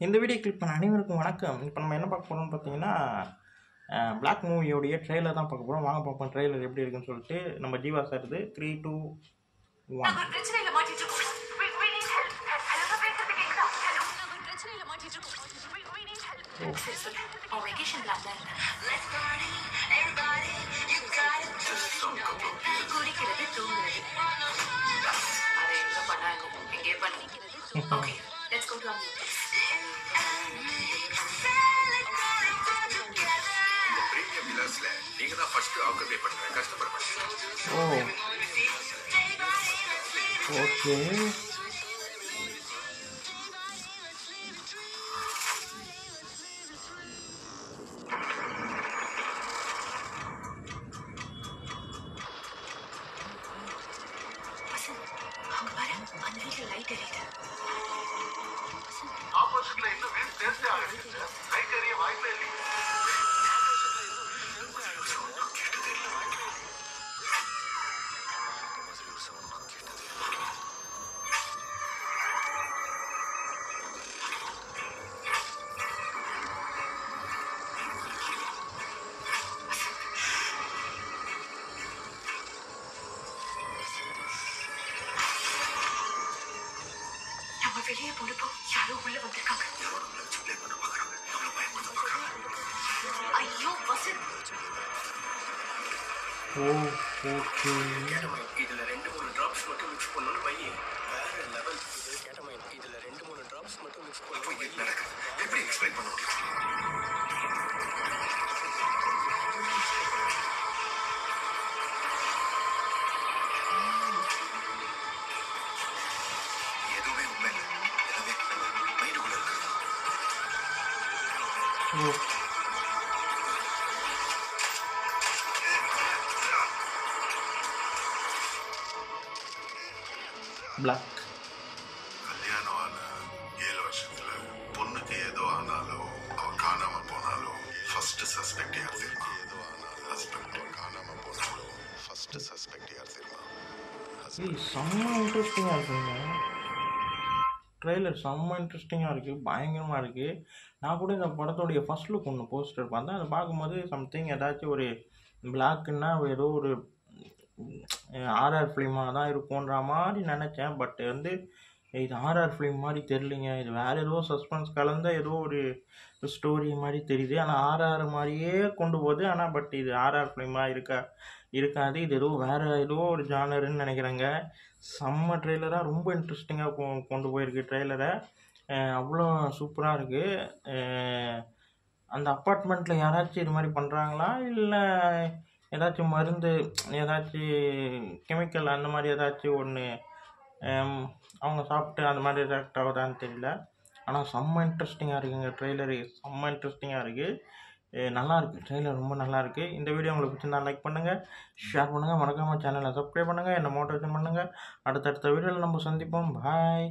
இந்த video click பண்ண அனைவருக்கும் வணக்கம் இப்போ நம்ம என்ன பார்க்க போகிறோம்னு பார்த்தீங்கன்னா பிளாக் மூவியோடைய ட்ரெய்லர் தான் பார்க்க போகிறோம் வாங்க பார்ப்போம் ட்ரெய்லர் எப்படி இருக்குன்னு சொல்லிட்டு நம்ம ஜீவா சார் இது த்ரீ டூ ஒன் நான் பிரீமியம் விலாஸ்ல நீங்க தான் ஃபர்ஸ்ட் ஆக்குபை பண்ணுற கஸ்டமர் பண்ணுங்க ஓ ஓகே வசந்த், அங்க பாரு, அந்த வீட்டுல light எரியுது. ஆப்போசிட்ல இன்னும் வீடு சேர்த்தே ஆகுது லைட் எரிய போனப்போ யாரோ உள்ள வந்திருக்காங்க. ஐயோ வசந்த். ஓ ஓகே. இதுல ரெண்டு மூணு டிராப்ஸ் மட்டும் மிக்ஸ் பண்ணணும் பையன் வேற லெவல் இது கேட்டமைன் இதுல ரெண்டு மூணு டிராப்ஸ் மட்டும் மிக்ஸ் அப்போ பண்ணி என்ன நடக்குது? எப்படி எக்ஸ்பிளைன் பண்ண முடியும்? ஓ பிளாக் கல்யாணம் ஆன ஏழு வருஷத்துல பொண்ணுக்கு ஏதோ ஆனாலோ அவ காணாம போனாலோ ஃபர்ஸ்ட் சஸ்பெக்ட் யார் தெரியுமா ஏதோ ஆனாலும் ஹஸ்பண்ட் காணாம போனாலோ ஃபர்ஸ்ட் சஸ்பெக்ட் யார் தெரியுமா ஏய் செம்ம இன்ட்ரெஸ்டிங்காக இருக்குங்க ட்ரெய்லர் செம்ம இன்ட்ரெஸ்டிங்காக இருக்குது பயங்கரமாக இருக்குது நான் கூட இந்த படத்தோடைய ஃபஸ்ட் லுக் ஒன்று போஸ்டர் பார்த்தேன். அதை பார்க்கும்போது சம்திங் ஏதாச்சும் ஒரு பிளாக்குன்னா ஏதோ ஒரு ஆர்ஆர் ஃபிலிமாக தான் இருக்கும்ன்ற மாதிரி நினச்சேன். பட் வந்து இது ஆர்ஆர் ஃபிலிம் மாதிரி தெரியலிங்க. இது வேறு ஏதோ சஸ்பென்ஸ் கலந்த ஏதோ ஒரு ஸ்டோரி மாதிரி தெரியுது. ஆனால் ஆர்ஆர் மாதிரியே கொண்டு போகுது. ஆனால் பட் இது ஆர்ஆர் ஃபிலிமாக இருக்கா இருக்காது. இது ஏதோ வேறு ஏதோ ஒரு ஜானருன்னு நினைக்கிறேங்க. செம்ம ட்ரெய்லராக ரொம்ப இன்ட்ரெஸ்டிங்காக கொ கொண்டு போயிருக்கு ட்ரெய்லரை அவ்வளோ சூப்பராக இருக்குது அந்த அப்பார்ட்மெண்ட்டில் யாராச்சும் இது மாதிரி பண்ணுறாங்களா இல்லை ஏதாச்சும் மருந்து ஏதாச்சும் கெமிக்கல் அந்த மாதிரி ஏதாச்சும் ஒன்று அவங்க சாப்பிட்டு அந்த மாதிரி ரியாக்ட் ஆகுதான்னு தெரியல. ஆனால் செம்ம இன்ட்ரெஸ்டிங்காக இருக்குங்க ட்ரெய்லரு செம்ம இன்ட்ரெஸ்டிங்காக இருக்குது நல்லாயிருக்கு ட்ரெய்லர் ரொம்ப நல்லாயிருக்கு இந்த வீடியோ உங்களுக்கு பிடிச்சிருந்தா லைக் பண்ணுங்கள் ஷேர் பண்ணுங்கள் மறக்காமல் சேனலை சப்ஸ்கிரைப் பண்ணுங்கள் என்னை மோட்டிவேஷன் பண்ணுங்கள் அடுத்தடுத்த வீடியோவில் நம்ம சந்திப்போம். பாய்